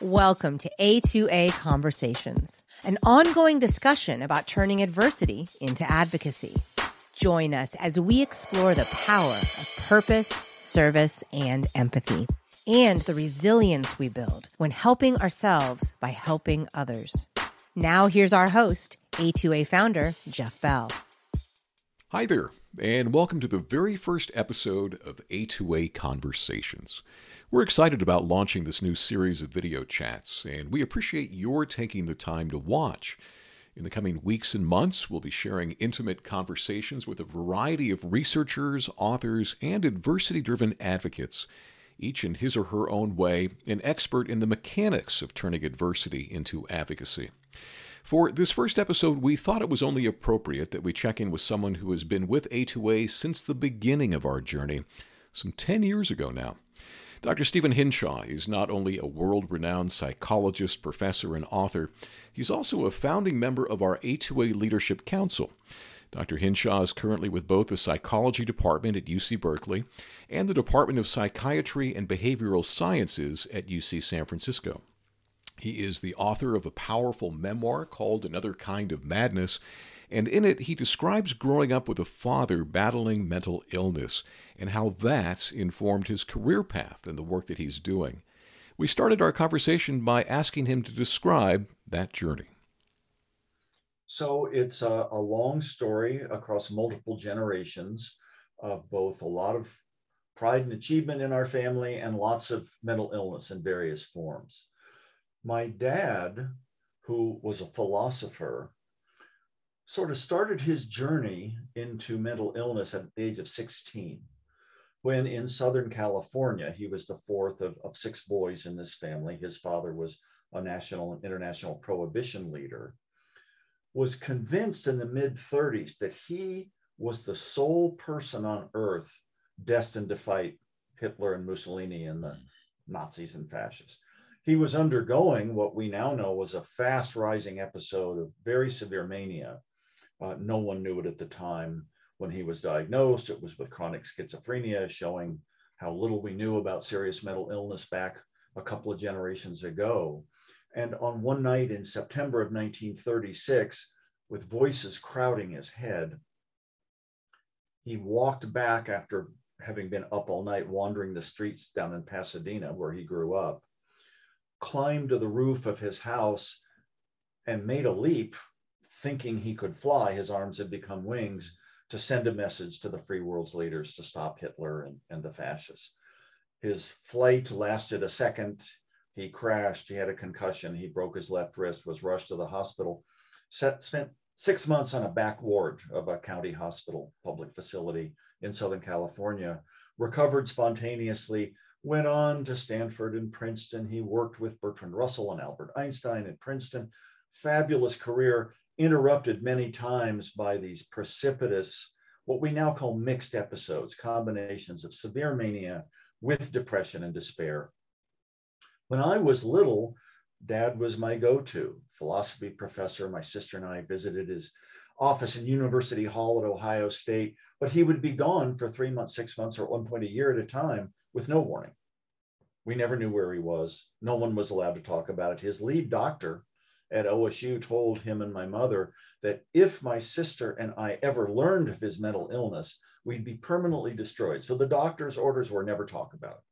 Welcome to A2A Conversations, an ongoing discussion about turning adversity into advocacy. Join us as we explore the power of purpose, service, and empathy, and the resilience we build when helping ourselves by helping others. Now, here's our host, A2A founder, Jeff Bell. Hi there, and welcome to the very first episode of A2A Conversations. We're excited about launching this new series of video chats, and we appreciate your taking the time to watch. In the coming weeks and months, we'll be sharing intimate conversations with a variety of researchers, authors, and adversity driven advocates, each in his or her own way an expert in the mechanics of turning adversity into advocacy. For this first episode, we thought it was only appropriate that we check in with someone who has been with A2A since the beginning of our journey, some 10 years ago now. Dr. Stephen Hinshaw is not only a world renowned psychologist, professor, and author, he's also a founding member of our A2A Leadership Council. Dr. Hinshaw is currently with both the psychology department at UC Berkeley and the Department of Psychiatry and Behavioral Sciences at UC San Francisco. He is the author of a powerful memoir called Another Kind of Madness, and in it he describes growing up with a father battling mental illness and how that informed his career path and the work that he's doing. We started our conversation by asking him to describe that journey. So it's a, a, long story across multiple generations of both a lot of pride and achievement in our family and lots of mental illness in various forms. My dad, who was a philosopher, sort of started his journey into mental illness at the age of 16 when in Southern California, he was the fourth of, of six boys in this family. His father was a national and international prohibition leader, was convinced in the mid 30s that he was the sole person on earth destined to fight Hitler and Mussolini and the mm. Nazis and fascists. He was undergoing what we now know was a fast rising episode of very severe mania. Uh, no one knew it at the time when he was diagnosed. It was with chronic schizophrenia, showing how little we knew about serious mental illness back a couple of generations ago. And on one night in September of 1936, with voices crowding his head, he walked back after having been up all night wandering the streets down in Pasadena, where he grew up, climbed to the roof of his house and made a leap, thinking he could fly. His arms had become wings to send a message to the free world's leaders to stop Hitler and, and the fascists. His flight lasted a second. He crashed. He had a concussion. He broke his left wrist, was rushed to the hospital, set, spent six months on a back ward of a county hospital public facility in Southern California, recovered spontaneously, went on to Stanford and Princeton. He worked with Bertrand Russell and Albert Einstein at Princeton. Fabulous career interrupted many times by these precipitous, what we now call mixed episodes, combinations of severe mania with depression and despair. When I was little, dad was my go to philosophy professor. My sister and I visited his office in University Hall at Ohio State, but he would be gone for three months, six months, or at one point a year at a time with no warning. We never knew where he was. No one was allowed to talk about it. His lead doctor at OSU told him and my mother that if my sister and I ever learned of his mental illness, we'd be permanently destroyed. So the doctor's orders were never talk about it.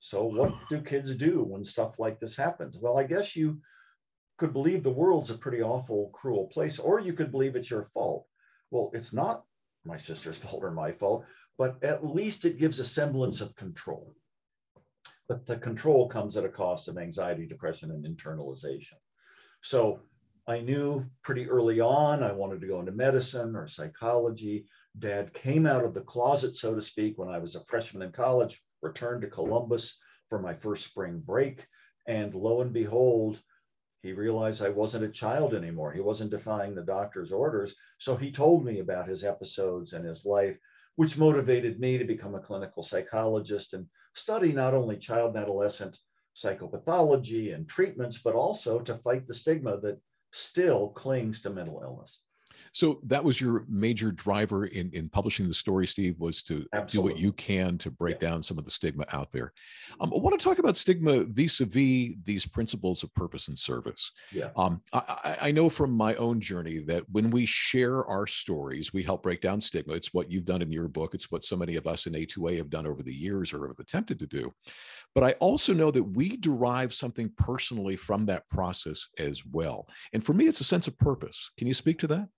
So what do kids do when stuff like this happens? Well, I guess you could believe the world's a pretty awful, cruel place, or you could believe it's your fault. Well, it's not my sister's fault or my fault, but at least it gives a semblance of control. But the control comes at a cost of anxiety, depression, and internalization. So I knew pretty early on I wanted to go into medicine or psychology. Dad came out of the closet, so to speak, when I was a freshman in college, returned to Columbus for my first spring break. And lo and behold, he realized I wasn't a child anymore. He wasn't defying the doctor's orders. So he told me about his episodes and his life, which motivated me to become a clinical psychologist and study not only child and adolescent psychopathology and treatments, but also to fight the stigma that still clings to mental illness. So that was your major driver in, in publishing the story, Steve, was to Absolutely. do what you can to break yeah. down some of the stigma out there. Um, I want to talk about stigma vis-a-vis these principles of purpose and service. Yeah. Um, I, I know from my own journey that when we share our stories, we help break down stigma. It's what you've done in your book. It's what so many of us in A2A have done over the years or have attempted to do. But I also know that we derive something personally from that process as well. And for me, it's a sense of purpose. Can you speak to that?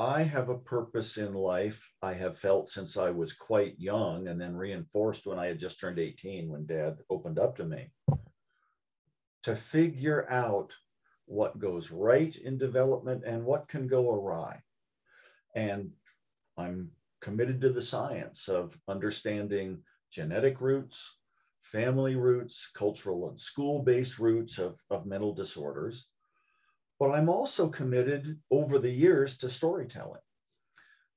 I have a purpose in life I have felt since I was quite young and then reinforced when I had just turned 18 when dad opened up to me to figure out what goes right in development and what can go awry. And I'm committed to the science of understanding genetic roots, family roots, cultural and school based roots of, of mental disorders but I'm also committed over the years to storytelling.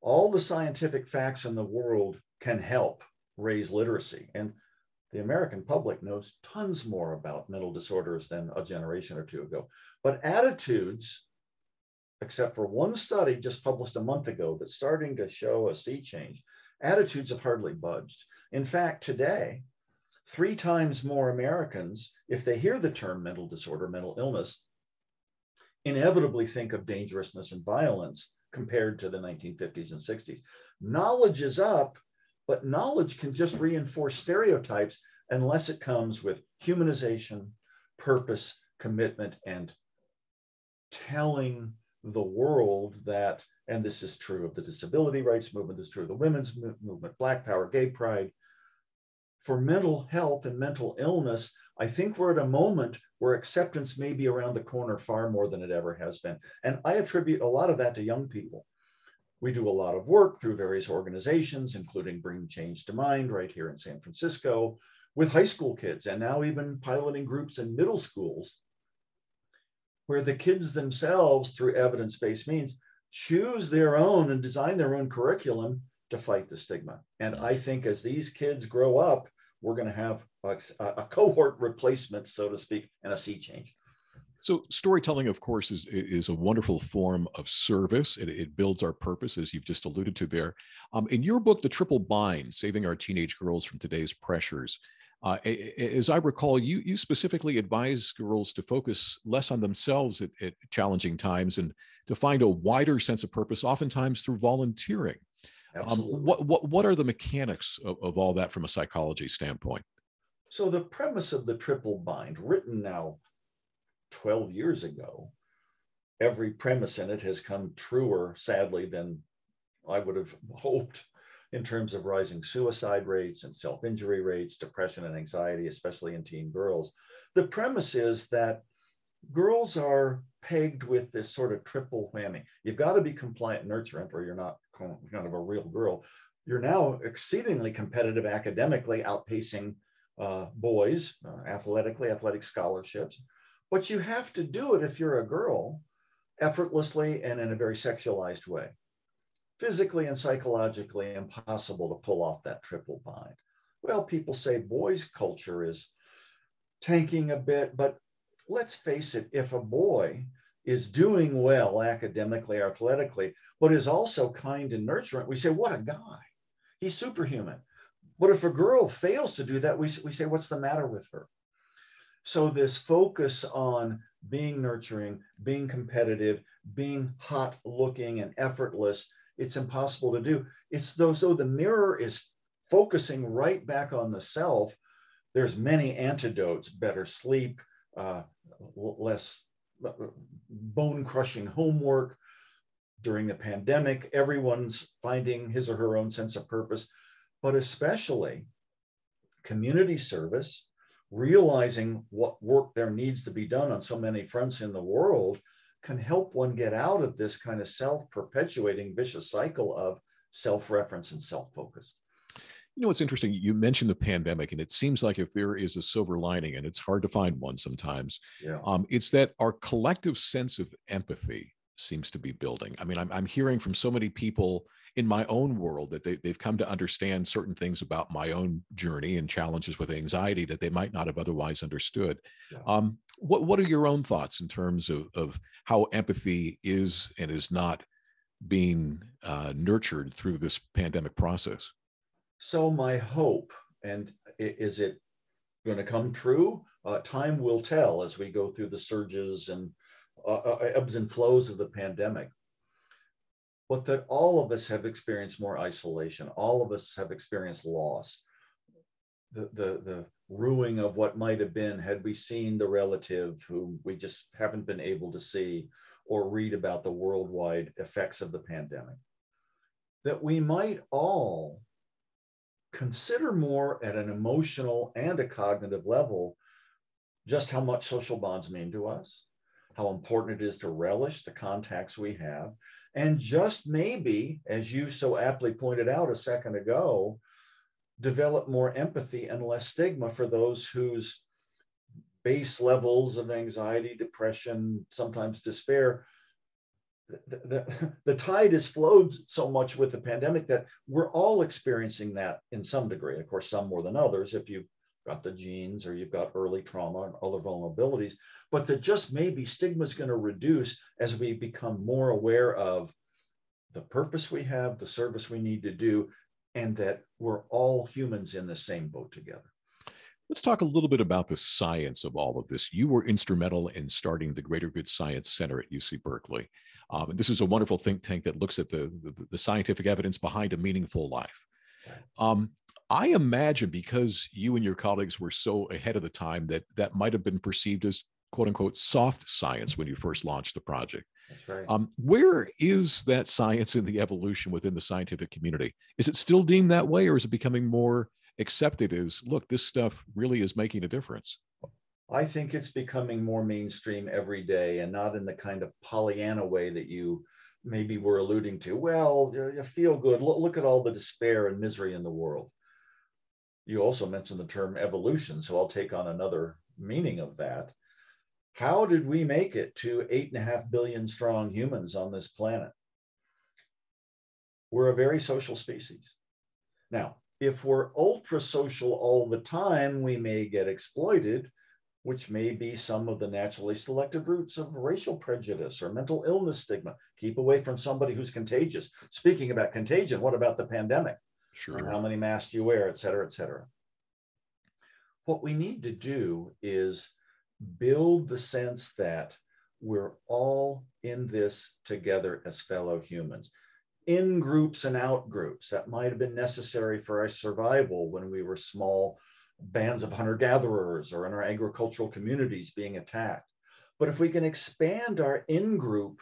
All the scientific facts in the world can help raise literacy. And the American public knows tons more about mental disorders than a generation or two ago. But attitudes, except for one study just published a month ago that's starting to show a sea change, attitudes have hardly budged. In fact, today, three times more Americans, if they hear the term mental disorder, mental illness, inevitably think of dangerousness and violence compared to the 1950s and 60s. Knowledge is up, but knowledge can just reinforce stereotypes unless it comes with humanization, purpose, commitment, and telling the world that, and this is true of the disability rights movement, this is true of the women's movement, Black Power, Gay Pride. For mental health and mental illness, I think we're at a moment where acceptance may be around the corner far more than it ever has been. And I attribute a lot of that to young people. We do a lot of work through various organizations, including Bring Change to Mind right here in San Francisco, with high school kids, and now even piloting groups in middle schools, where the kids themselves, through evidence based means, choose their own and design their own curriculum to fight the stigma. And I think as these kids grow up, we're going to have a, a, cohort replacement, so to speak, and a sea change. So storytelling, of course, is is a wonderful form of service. It, it builds our purpose, as you've just alluded to there. Um, in your book, The Triple Bind: Saving Our Teenage Girls from Today's Pressures, uh, as I recall, you you specifically advise girls to focus less on themselves at, at challenging times and to find a wider sense of purpose, oftentimes through volunteering. Um, what, what, what are the mechanics of, of all that from a psychology standpoint? So, the premise of the triple bind, written now 12 years ago, every premise in it has come truer, sadly, than I would have hoped in terms of rising suicide rates and self injury rates, depression and anxiety, especially in teen girls. The premise is that girls are pegged with this sort of triple whammy. You've got to be compliant nurturant or you're not kind of a real girl. You're now exceedingly competitive academically, outpacing uh, boys uh, athletically, athletic scholarships. But you have to do it if you're a girl effortlessly and in a very sexualized way. Physically and psychologically impossible to pull off that triple bind. Well, people say boys' culture is tanking a bit, but let's face it, if a boy is doing well academically, athletically, but is also kind and nurturing, we say, what a guy. He's superhuman. But if a girl fails to do that, we, we say, what's the matter with her? So, this focus on being nurturing, being competitive, being hot looking and effortless, it's impossible to do. It's though so the mirror is focusing right back on the self. There's many antidotes, better sleep, uh, less bone crushing homework during the pandemic. Everyone's finding his or her own sense of purpose, but especially community service, realizing what work there needs to be done on so many fronts in the world can help one get out of this kind of self perpetuating vicious cycle of self reference and self focus. You know, it's interesting. You mentioned the pandemic, and it seems like if there is a silver lining, and it's hard to find one sometimes, yeah. um, it's that our collective sense of empathy seems to be building. I mean, I'm, I'm hearing from so many people in my own world that they, they've come to understand certain things about my own journey and challenges with anxiety that they might not have otherwise understood. Yeah. Um, what what are your own thoughts in terms of of how empathy is and is not being uh, nurtured through this pandemic process? So my hope, and is it going to come true? Uh, time will tell as we go through the surges and uh, uh, ebbs and flows of the pandemic. But that all of us have experienced more isolation. All of us have experienced loss. The, the, the ruining of what might have been had we seen the relative who we just haven't been able to see or read about the worldwide effects of the pandemic. That we might all consider more at an emotional and a cognitive level just how much social bonds mean to us, how important it is to relish the contacts we have, and just maybe, as you so aptly pointed out a second ago, develop more empathy and less stigma for those whose base levels of anxiety, depression, sometimes despair. The, the, the, tide has flowed so much with the pandemic that we're all experiencing that in some degree. Of course, some more than others if you've got the genes or you've got early trauma and other vulnerabilities, but that just maybe stigma is going to reduce as we become more aware of the purpose we have, the service we need to do, and that we're all humans in the same boat together. Let's talk a little bit about the science of all of this. You were instrumental in starting the Greater Good Science Center at UC Berkeley. Um, this is a wonderful think tank that looks at the, the, the scientific evidence behind a meaningful life. Um, I imagine because you and your colleagues were so ahead of the time that that might have been perceived as quote unquote soft science when you first launched the project. That's right. Um, where is that science in the evolution within the scientific community? Is it still deemed that way, or is it becoming more accepted as, look, this stuff really is making a difference? I think it's becoming more mainstream every day and not in the kind of Pollyanna way that you maybe were alluding to. Well, you feel good. Look, look at all the despair and misery in the world. You also mentioned the term evolution, so I'll take on another meaning of that how did we make it to eight and a half billion strong humans on this planet? We're a very social species. Now, if we're ultra social all the time, we may get exploited, which may be some of the naturally selected roots of racial prejudice or mental illness stigma. Keep away from somebody who's contagious. Speaking about contagion, what about the pandemic? Sure. How many masks do you wear, et cetera, et cetera. What we need to do is build the sense that we're all in this together as fellow humans in groups and out groups that might have been necessary for our survival when we were small bands of hunter gatherers or in our agricultural communities being attacked. But if we can expand our in group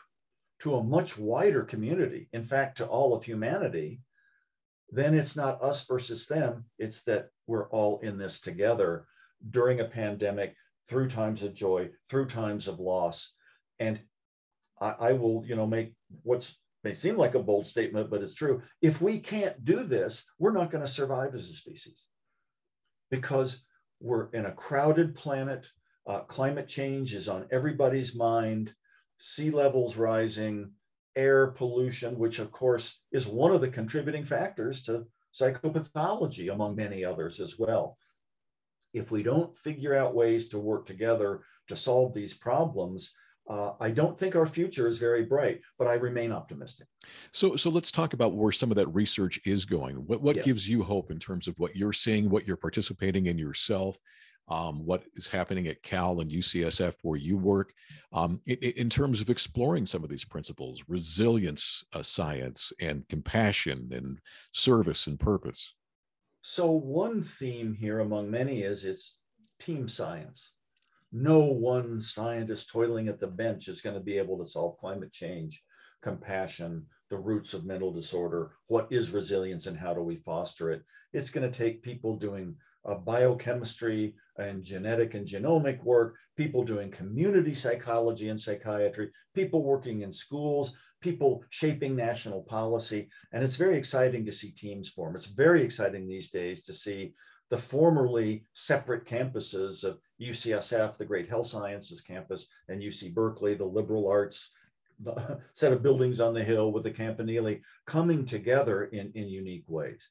to a much wider community, in fact, to all of humanity, then it's not us versus them. It's that we're all in this together during a pandemic through times of joy, through times of loss. And I, I will, you know, make what's may seem like a bold statement, but it's true. If we can't do this, we're not going to survive as a species because we're in a crowded planet. Uh, climate change is on everybody's mind, sea levels rising, air pollution, which of course is one of the contributing factors to psychopathology, among many others as well if we don't figure out ways to work together to solve these problems, uh, I don't think our future is very bright, but I remain optimistic. So, so let's talk about where some of that research is going. What what yes. gives you hope in terms of what you're seeing, what you're participating in yourself, um, what is happening at Cal and UCSF where you work, um, in, in, terms of exploring some of these principles, resilience, uh, science, and compassion, and service and purpose. So one theme here among many is it's team science. No one scientist toiling at the bench is going to be able to solve climate change, compassion, the roots of mental disorder, what is resilience and how do we foster it. It's going to take people doing uh, biochemistry and genetic and genomic work, people doing community psychology and psychiatry, people working in schools, people shaping national policy. And it's very exciting to see teams form. It's very exciting these days to see the formerly separate campuses of UCSF, the great health sciences campus, and UC Berkeley, the liberal arts the set of buildings on the hill with the Campanile coming together in, in unique ways.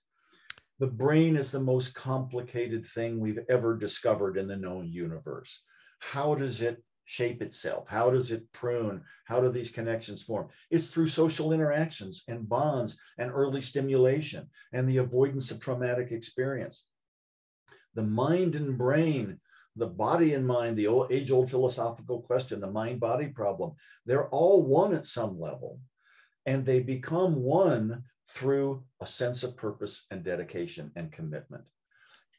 The brain is the most complicated thing we've ever discovered in the known universe how does it shape itself? How does it prune? How do these connections form? It's through social interactions and bonds and early stimulation and the avoidance of traumatic experience. The mind and brain, the body and mind, the age old philosophical question, the mind body problem, they're all one at some level. And they become one through a sense of purpose and dedication and commitment.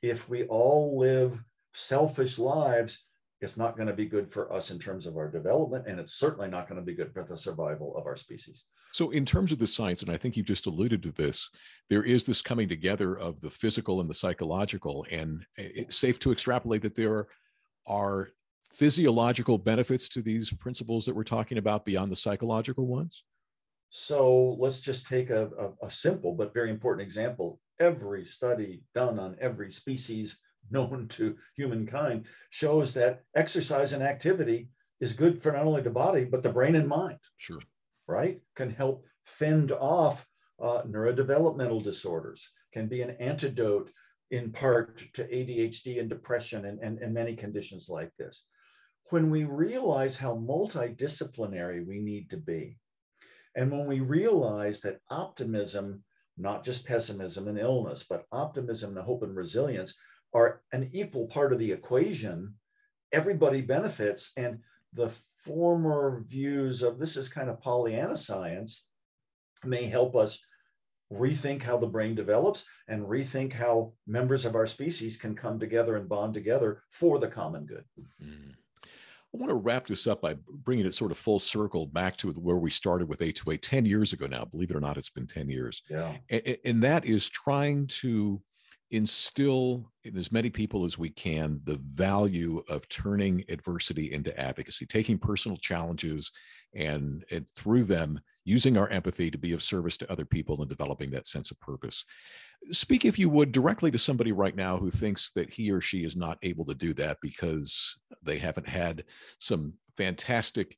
If we all live selfish lives, it's not going to be good for us in terms of our development, and it's certainly not going to be good for the survival of our species. So, in terms of the science, and I think you've just alluded to this, there is this coming together of the physical and the psychological, and it's safe to extrapolate that there are physiological benefits to these principles that we're talking about beyond the psychological ones. So, let's just take a, a, a simple but very important example. Every study done on every species known to humankind shows that exercise and activity is good for not only the body but the brain and mind. Sure. Right? Can help fend off uh, neurodevelopmental disorders can be an antidote in part to adhd and depression and, and, and many conditions like this. When we realize how multidisciplinary we need to be and when we realize that optimism not just pessimism and illness but optimism and hope and resilience are an equal part of the equation, everybody benefits. And the former views of this is kind of Pollyanna science may help us rethink how the brain develops and rethink how members of our species can come together and bond together for the common good. Mm. I want to wrap this up by bringing it sort of full circle back to where we started with A2A 10 years ago now. Believe it or not, it's been 10 years. Yeah. And, and that is trying to instill in as many people as we can the value of turning adversity into advocacy, taking personal challenges and, and through them using our empathy to be of service to other people and developing that sense of purpose. Speak, if you would, directly to somebody right now who thinks that he or she is not able to do that because they haven't had some fantastic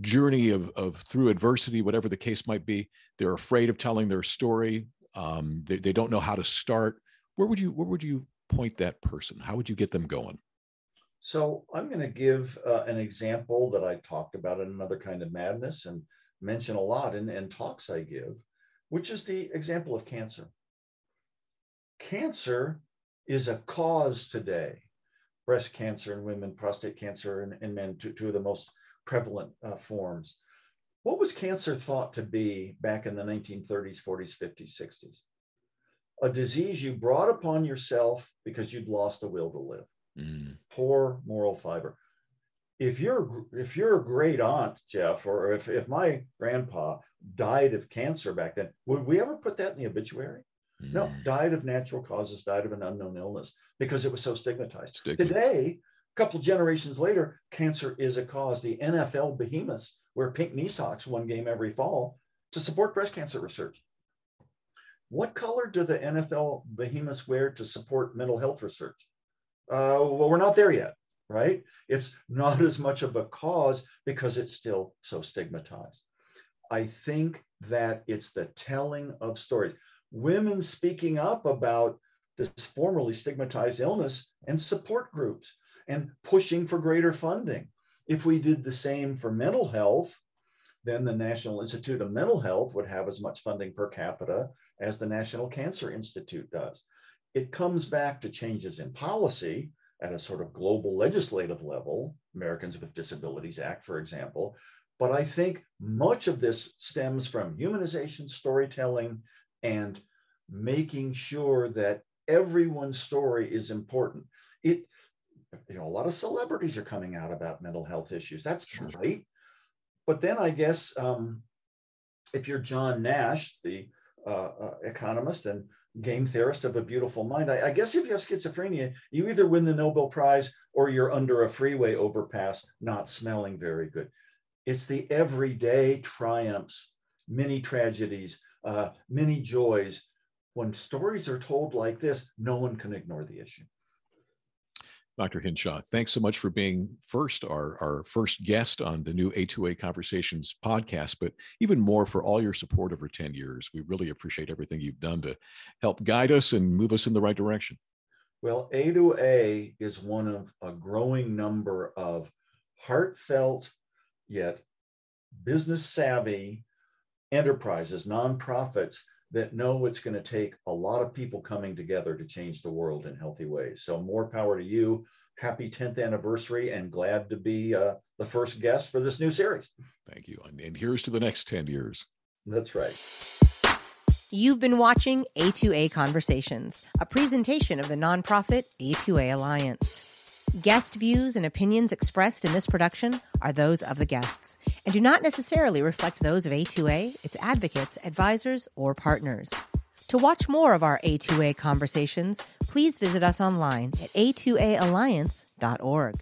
journey of, of through adversity, whatever the case might be. They're afraid of telling their story. Um, they, they don't know how to start where would you where would you point that person? How would you get them going? So I'm going to give uh, an example that I talked about in another kind of madness and mention a lot in, in talks I give, which is the example of cancer. Cancer is a cause today. Breast cancer in women, prostate cancer in, in men, two, two of the most prevalent uh, forms. What was cancer thought to be back in the 1930s, 40s, 50s, 60s? A disease you brought upon yourself because you'd lost the will to live. Mm. Poor moral fiber. If you're if you're a great aunt, Jeff, or if, if my grandpa died of cancer back then, would we ever put that in the obituary? Mm. No, died of natural causes, died of an unknown illness because it was so stigmatized. Stigma. Today, a couple generations later, cancer is a cause. The NFL behemoths wear pink knee socks one game every fall to support breast cancer research. What color do the NFL behemoths wear to support mental health research? Uh, well, we're not there yet, right? It's not as much of a cause because it's still so stigmatized. I think that it's the telling of stories. Women speaking up about this formerly stigmatized illness and support groups and pushing for greater funding. If we did the same for mental health, then the National Institute of Mental Health would have as much funding per capita as the National Cancer Institute does. It comes back to changes in policy at a sort of global legislative level, Americans with Disabilities Act, for example. But I think much of this stems from humanization, storytelling, and making sure that everyone's story is important. It, you know, a lot of celebrities are coming out about mental health issues. That's sure. great. But then I guess um, if you're John Nash, the uh, uh, economist and game theorist of a beautiful mind, I, I, guess if you have schizophrenia, you either win the Nobel Prize or you're under a freeway overpass, not smelling very good. It's the everyday triumphs, many tragedies, uh, many joys. When stories are told like this, no one can ignore the issue. Dr. Hinshaw, thanks so much for being first, our, our first guest on the new A2A Conversations podcast, but even more for all your support over 10 years. We really appreciate everything you've done to help guide us and move us in the right direction. Well, A2A is one of a growing number of heartfelt yet business savvy enterprises, nonprofits that know it's going to take a lot of people coming together to change the world in healthy ways. So, more power to you. Happy 10th anniversary and glad to be uh, the first guest for this new series. Thank you. And, and here's to the next 10 years. That's right. You've been watching A2A Conversations, a presentation of the nonprofit A2A Alliance. Guest views and opinions expressed in this production are those of the guests and do not necessarily reflect those of A2A, its advocates, advisors, or partners. To watch more of our A2A conversations, please visit us online at a2aalliance.org.